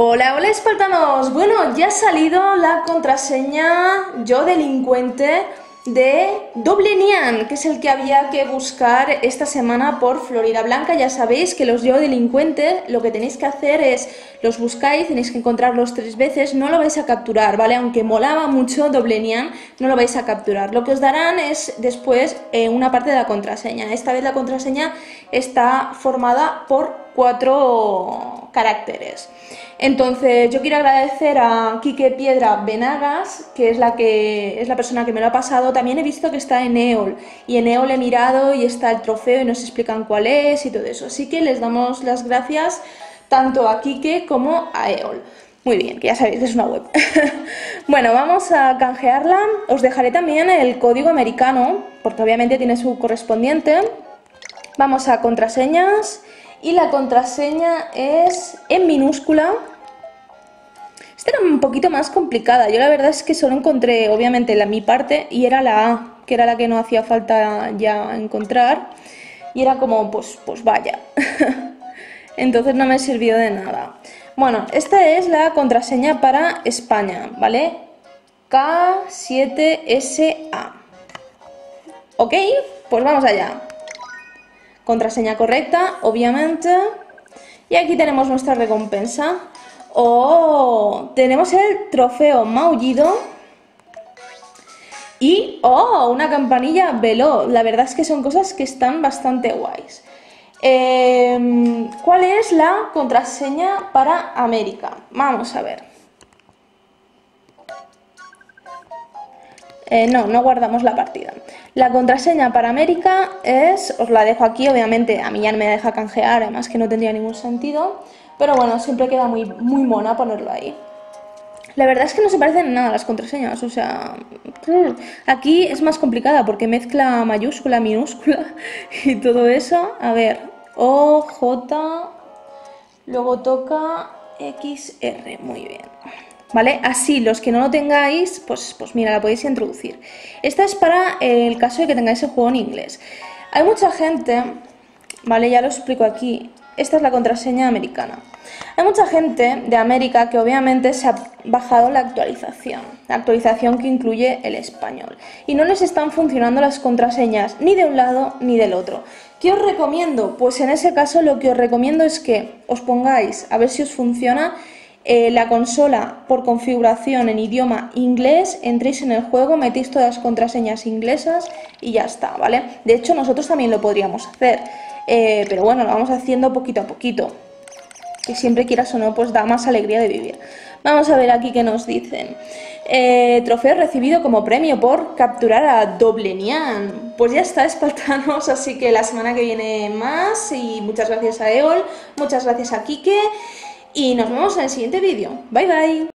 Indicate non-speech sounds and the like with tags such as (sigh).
Hola, hola espartanos. Bueno, ya ha salido la contraseña yo delincuente de Doblenian, que es el que había que buscar esta semana por Florida Blanca. Ya sabéis que los yo delincuentes lo que tenéis que hacer es los buscáis, tenéis que encontrarlos tres veces, no lo vais a capturar, ¿vale? Aunque molaba mucho Doblenian, no lo vais a capturar. Lo que os darán es después eh, una parte de la contraseña. Esta vez la contraseña está formada por cuatro caracteres. Entonces, yo quiero agradecer a Quique Piedra Benagas, que es la que es la persona que me lo ha pasado. También he visto que está en EOL y en EOL he mirado y está el trofeo y nos explican cuál es y todo eso. Así que les damos las gracias tanto a Quique como a EOL. Muy bien, que ya sabéis que es una web. (laughs) bueno, vamos a canjearla. Os dejaré también el código americano, porque obviamente tiene su correspondiente. Vamos a contraseñas y la contraseña es en minúscula. Esta era un poquito más complicada. Yo la verdad es que solo encontré, obviamente, la mi parte y era la A, que era la que no hacía falta ya encontrar. Y era como, pues, pues vaya. (laughs) Entonces no me sirvió de nada. Bueno, esta es la contraseña para España, ¿vale? K7SA. ¿Ok? Pues vamos allá. Contraseña correcta, obviamente. Y aquí tenemos nuestra recompensa. ¡Oh! Tenemos el trofeo maullido. Y, ¡oh! Una campanilla velo. La verdad es que son cosas que están bastante guays. Em, ¿Cuál es la contraseña para América? Vamos a ver. Eh, no, no guardamos la partida. La contraseña para América es, os la dejo aquí, obviamente a mí ya no me deja canjear, además que no tendría ningún sentido, pero bueno, siempre queda muy, muy mona ponerlo ahí. La verdad es que no se parecen en nada las contraseñas, o sea, aquí es más complicada porque mezcla mayúscula, minúscula (laughs) y todo eso. A ver, O, J, luego toca XR, muy bien. ¿Vale? Así, los que no lo tengáis, pues, pues mira, la podéis introducir. Esta es para el caso de que tengáis el juego en inglés. Hay mucha gente, ¿vale? Ya lo explico aquí. Esta es la contraseña americana. Hay mucha gente de América que obviamente se ha bajado la actualización, la actualización que incluye el español, y no les están funcionando las contraseñas ni de un lado ni del otro. ¿Qué os recomiendo? Pues en ese caso lo que os recomiendo es que os pongáis a ver si os funciona eh, la consola por configuración en idioma inglés, entréis en el juego, metéis todas las contraseñas inglesas y ya está, ¿vale? De hecho, nosotros también lo podríamos hacer, eh, pero bueno, lo vamos haciendo poquito a poquito, que siempre quieras o no, pues da más alegría de vivir. Vamos a ver aquí qué nos dicen. Eh, trofeo recibido como premio por capturar a Doblenian. Pues ya está, espartanos, (laughs) así que la semana que viene más y muchas gracias a Eol, muchas gracias a Kike y nos vemos en el siguiente vídeo. Bye bye.